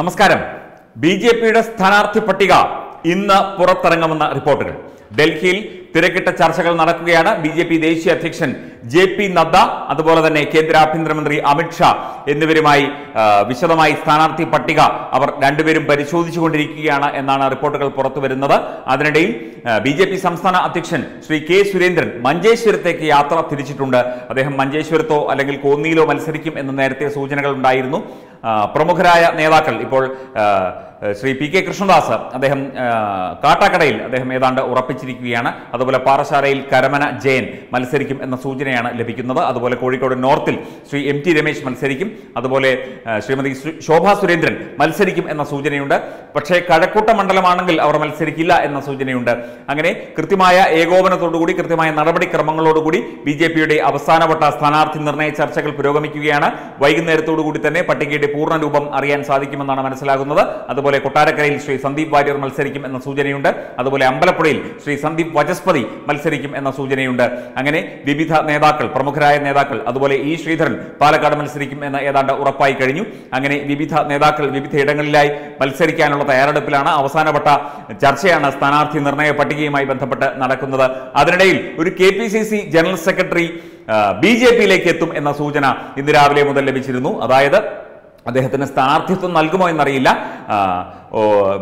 നമസ്കാരം. B J പിയുടെ സ്ഥാനാർത്ഥി പട്ടിക ഇന്ന് പുറത്തിറങ്ങുമെന്ന റിപ്പോർട്ടുകൾ. ഡൽഹിയിൽ തിരക്കിട്ട ചർച്ചകൾ നടക്കുകയാണ് ബി ജെ പി ദേശീയ അധ്യക്ഷൻ ജെ പി നദ്ദ അതുപോലെ തന്നെ കേന്ദ്ര ആഭ്യന്തരമന്ത്രി അമിത്ഷാ എന്നിവരുമായി വിശദമായി സ്ഥാനാർത്ഥി പട്ടിക അവർ രണ്ടുപേരും പരിശോധിച്ചുകൊണ്ടിരിക്കുകയാണ് എന്നാണ് റിപ്പോർട്ടുകൾ പുറത്തു വരുന്നത്. അതിനിടയിൽ ബി ജെ പി സംസ്ഥാന അധ്യക്ഷൻ ശ്രീ കെ സുരേന്ദ്രൻ മഞ്ചേശ്വരത്തേക്ക് യാത്ര തിരിച്ചിട്ടുണ്ട്. അദ്ദേഹം മഞ്ചേശ്വരത്തോ അല്ലെങ്കിൽ കോന്നിയിലോ മത്സരിക്കും എന്ന് നേരത്തെ സൂചനകൾ ഉണ്ടായിരുന്നു. പ്രമുഖരായ നേതാക്കൾ ഇപ്പോൾ ആ, ശ്രീ പി കെ കൃഷ്ണദാസ് അദ്ദേഹം കാട്ടാക്കടയിൽ അദ്ദേഹം ഏതാണ്ട് ഉറപ്പിച്ചിരിക്കുകയാണ്. അതുപോലെ പാറശാലയിൽ കരമന ജയൻ മത്സരിക്കും എന്ന സൂചനയാണ് ലഭിക്കുന്നത്. അതുപോലെ കോഴിക്കോട് നോർത്തിൽ ശ്രീ എം ടി രമേശ് മത്സരിക്കും. അതുപോലെ ശ്രീമതി ശ്രീ- ശോഭാ സുരേന്ദ്രൻ മത്സരിക്കും എന്ന സൂചനയുണ്ട്. പക്ഷേ കഴക്കൂട്ട മണ്ഡലമാണെങ്കിൽ അവർ മത്സരിക്കില്ല എന്ന സൂചനയുണ്ട്. അങ്ങനെ കൃത്യമായ ഏകോപനത്തോടുകൂടി കൃത്യമായ നടപടിക്രമങ്ങളോടുകൂടി ബി ജെ പിയുടെ അവസാനവട്ട സ്ഥാനാർത്ഥി നിർണയ ചർച്ചകൾ പുരോഗമിക്കുകയാണ്. വൈകുന്നേരത്തോടുകൂടി തന്നെ പട്ടികയുടെ പൂർണ രൂപം അറിയാൻ സാധിക്കുമെന്നാണ് മനസ്സിലാകുന്നത്. അതുപോലെ കൊട്ടാരക്കരയിൽ ശ്രീ സന്ദീപ് വാര്യർ മത്സരിക്കും എന്ന സൂചനയുണ്ട്. അതുപോലെ അമ്പലപ്പുഴയിൽ ശ്രീ സന്ദീപ് വചസ്പതി മത്സരിക്കും എന്ന സൂചനയുണ്ട്. അങ്ങനെ വിവിധ നേതാക്കൾ പ്രമുഖരായ നേതാക്കൾ അതുപോലെ ഇ ശ്രീധരൻ പാലക്കാട് മത്സരിക്കും എന്ന ഏതാണ്ട് ഉറപ്പായി കഴിഞ്ഞു. അങ്ങനെ വിവിധ നേതാക്കൾ വിവിധ ഇടങ്ങളിലായി മത്സരിക്കാനുള്ള തയ്യാറെടുപ്പിലാണ് അവസാനപ്പെട്ട ചർച്ചയാണ് സ്ഥാനാർത്ഥി നിർണയ പട്ടികയുമായി ബന്ധപ്പെട്ട് നടക്കുന്നത്. അതിനിടയിൽ ഒരു K general secretary B J പിയിലേക്ക് എത്തും എന്ന സൂചന ഇന്ന് രാവിലെ മുതൽ ലഭിച്ചിരുന്നു. അതായത് അദ്ദേഹത്തിന് സ്ഥാനാർത്ഥിത്വം നൽകുമോ എന്നറിയില്ല.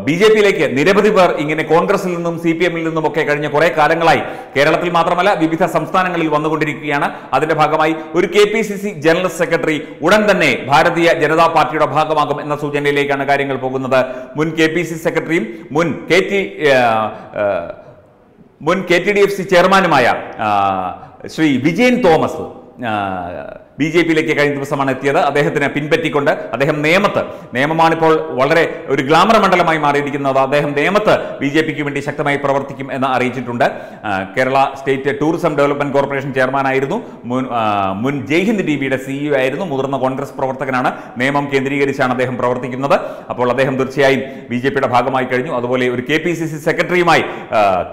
ബി ജെ പിയിലേക്ക് നിരവധി പേർ ഇങ്ങനെ കോൺഗ്രസിൽ നിന്നും സി പി എമ്മിൽ നിന്നും ഒക്കെ കഴിഞ്ഞ കുറെ കാലങ്ങളായി കേരളത്തിൽ മാത്രമല്ല വിവിധ സംസ്ഥാനങ്ങളിൽ വന്നുകൊണ്ടിരിക്കുകയാണ്. അതിന്റെ ഭാഗമായി ഒരു K P C C general secretary ഉടൻ തന്നെ ഭാരതീയ ജനതാ പാർട്ടിയുടെ ഭാഗമാകും എന്ന സൂചനയിലേക്കാണ് കാര്യങ്ങൾ പോകുന്നത്. മുൻ കെ പി സി സെക്രട്ടറിയും മുൻ കെ ടി മുൻ K T D F C ചെയർമാനുമായ ശ്രീ വിജയൻ തോമസ് ബി ജെ പിയിലേക്ക് കഴിഞ്ഞ ദിവസമാണ് എത്തിയത്. അദ്ദേഹത്തിനെ പിൻപറ്റിക്കൊണ്ട് അദ്ദേഹം നേമത്ത് നിയമമാണിപ്പോൾ വളരെ ഒരു ഗ്ലാമർ മണ്ഡലമായി മാറിയിരിക്കുന്നത്. അദ്ദേഹം നേമത്ത് ബി ജെ പിക്ക് വേണ്ടി ശക്തമായി പ്രവർത്തിക്കും എന്ന് അറിയിച്ചിട്ടുണ്ട്. Kerala state tourism development corporation ചെയർമാനായിരുന്നു. മുൻ മുൻ ജയ്ഹിന്ദ് ടി വിയുടെ സിഇഒ ആയിരുന്നു. മുതിർന്ന കോൺഗ്രസ് പ്രവർത്തകനാണ്. നിയമം കേന്ദ്രീകരിച്ചാണ് അദ്ദേഹം പ്രവർത്തിക്കുന്നത്. അപ്പോൾ അദ്ദേഹം തീർച്ചയായും ബി ജെ പിയുടെ ഭാഗമായി കഴിഞ്ഞു. അതുപോലെ ഒരു കെ പി സി സി സെക്രട്ടറിയുമായി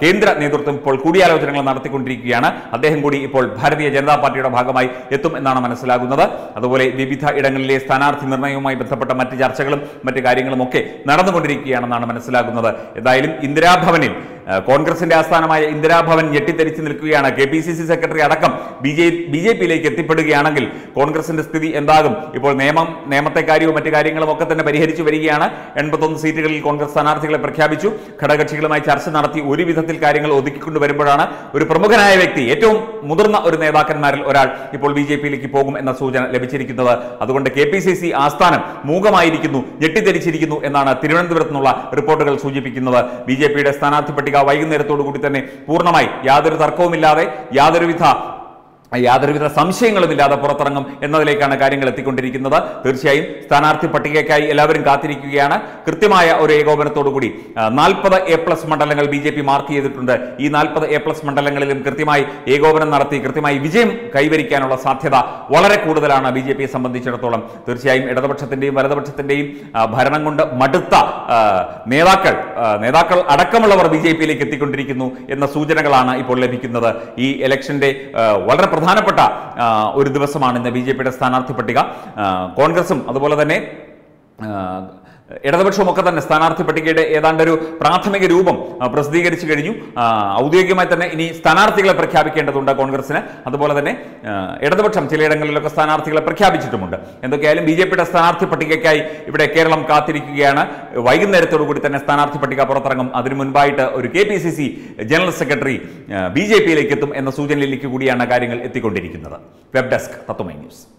കേന്ദ്ര നേതൃത്വം ഇപ്പോൾ കൂടിയാലോചനകൾ നടത്തിക്കൊണ്ടിരിക്കുകയാണ്. അദ്ദേഹം കൂടി ഇപ്പോൾ ഭാരതീയ ജനതാ പാർട്ടിയുടെ ഭാഗമായി എത്തും എന്നാണ് മനസ്സിലാകുന്നത്. അതുപോലെ വിവിധ ഇടങ്ങളിലെ സ്ഥാനാർത്ഥി നിർണയവുമായി ബന്ധപ്പെട്ട മറ്റ് ചർച്ചകളും മറ്റ് കാര്യങ്ങളും ഒക്കെ നടന്നുകൊണ്ടിരിക്കുകയാണെന്നാണ് മനസ്സിലാകുന്നത്. എന്തായാലും ഇന്ദിരാഭവനിൽ കോൺഗ്രസിന്റെ ആസ്ഥാനമായ ഇന്ദിരാഭവൻ ഞെട്ടിത്തെരിച്ചു നിൽക്കുകയാണ്. K P C C secretary അടക്കം ബി ജെ ബി ജെ പിയിലേക്ക് എത്തിപ്പെടുകയാണെങ്കിൽ കോൺഗ്രസിന്റെ സ്ഥിതി എന്താകും? ഇപ്പോൾ നിയമം നിയമത്തെ കാര്യവും മറ്റു കാര്യങ്ങളും ഒക്കെ തന്നെ പരിഹരിച്ചു വരികയാണ്. എൺപത്തൊന്ന് സീറ്റുകളിൽ കോൺഗ്രസ് സ്ഥാനാർത്ഥികളെ പ്രഖ്യാപിച്ചു. ഘടകക്ഷികളുമായി ചർച്ച നടത്തി ഒരു വിധത്തിൽ കാര്യങ്ങൾ ഒതുക്കിക്കൊണ്ടുവരുമ്പോഴാണ് ഒരു പ്രമുഖനായ വ്യക്തി ഏറ്റവും മുതിർന്ന ഒരു നേതാക്കന്മാരിൽ ഒരാൾ ഇപ്പോൾ ബി ജെ പിയിലേക്ക് പോകും എന്ന സൂചന ലഭിച്ചിരിക്കുന്നത്. അതുകൊണ്ട് കെ പി സി സി ആസ്ഥാനം മൂകമായിരിക്കുന്നു ഞെട്ടിത്തെരിച്ചിരിക്കുന്നു എന്നാണ് തിരുവനന്തപുരത്ത് നിന്നുള്ള റിപ്പോർട്ടുകൾ സൂചിപ്പിക്കുന്നത്. ബി ജെ പിയുടെ സ്ഥാനാർത്ഥി പട്ടിക വൈകുന്നേരത്തോടു കൂടി തന്നെ പൂർണമായി യാതൊരു തർക്കവുമില്ലാതെ യാതൊരുവിധ യാതൊരുവിധ സംശയങ്ങളുമില്ലാതെ പുറത്തിറങ്ങും എന്നതിലേക്കാണ് കാര്യങ്ങൾ എത്തിക്കൊണ്ടിരിക്കുന്നത്. തീർച്ചയായും സ്ഥാനാർത്ഥി പട്ടികയ്ക്കായി എല്ലാവരും കാത്തിരിക്കുകയാണ്. കൃത്യമായ ഒരു ഏകോപനത്തോടുകൂടി നാൽപ്പത് എ പ്ലസ് മണ്ഡലങ്ങൾ ബി ജെ പി മാർക്ക് ചെയ്തിട്ടുണ്ട്. ഈ നാൽപ്പത് എ പ്ലസ് മണ്ഡലങ്ങളിലും കൃത്യമായി ഏകോപനം നടത്തി കൃത്യമായി വിജയം കൈവരിക്കാനുള്ള സാധ്യത വളരെ കൂടുതലാണ് ബി ജെ പിയെ സംബന്ധിച്ചിടത്തോളം. തീർച്ചയായും ഇടതുപക്ഷത്തിന്റെയും വലതുപക്ഷത്തിന്റെയും ഭരണം കൊണ്ട് മടുത്ത നേതാക്കൾ നേതാക്കൾ അടക്കമുള്ളവർ ബി ജെ പിയിലേക്ക് എത്തിക്കൊണ്ടിരിക്കുന്നു എന്ന സൂചനകളാണ് ഇപ്പോൾ ലഭിക്കുന്നത്. ഈ ഇലക്ഷന്റെ വളരെ പ്രധാനപ്പെട്ട ഒരു ദിവസമാണ് ഇന്ന് ബി ജെ പിയുടെ സ്ഥാനാർത്ഥി പട്ടിക. കോൺഗ്രസും അതുപോലെ തന്നെ ആ, ഇടതുപക്ഷവും തന്നെ സ്ഥാനാർത്ഥി പട്ടികയുടെ ഏതാണ്ട് ഒരു പ്രാഥമിക രൂപം പ്രസിദ്ധീകരിച്ചു കഴിഞ്ഞു. ഔദ്യോഗികമായി തന്നെ ഇനി സ്ഥാനാർത്ഥികളെ പ്രഖ്യാപിക്കേണ്ടതുണ്ട് കോൺഗ്രസിന് അതുപോലെ തന്നെ ഇടതുപക്ഷം ചിലയിടങ്ങളിലൊക്കെ സ്ഥാനാർത്ഥികളെ പ്രഖ്യാപിച്ചിട്ടുമുണ്ട്. എന്തൊക്കെയായാലും ബി ജെ പിയുടെ സ്ഥാനാർത്ഥി പട്ടികയ്ക്കായി ഇവിടെ കേരളം കാത്തിരിക്കുകയാണ്. വൈകുന്നേരത്തോടു കൂടി തന്നെ സ്ഥാനാർത്ഥി പട്ടിക പുറത്തിറങ്ങും. അതിനു മുൻപായിട്ട് ഒരു K general secretary B J പിയിലേക്ക് എത്തും എന്ന സൂചനയിലേക്ക് കൂടിയാണ് കാര്യങ്ങൾ എത്തിക്കൊണ്ടിരിക്കുന്നത്. Web desk Tatwamayi news.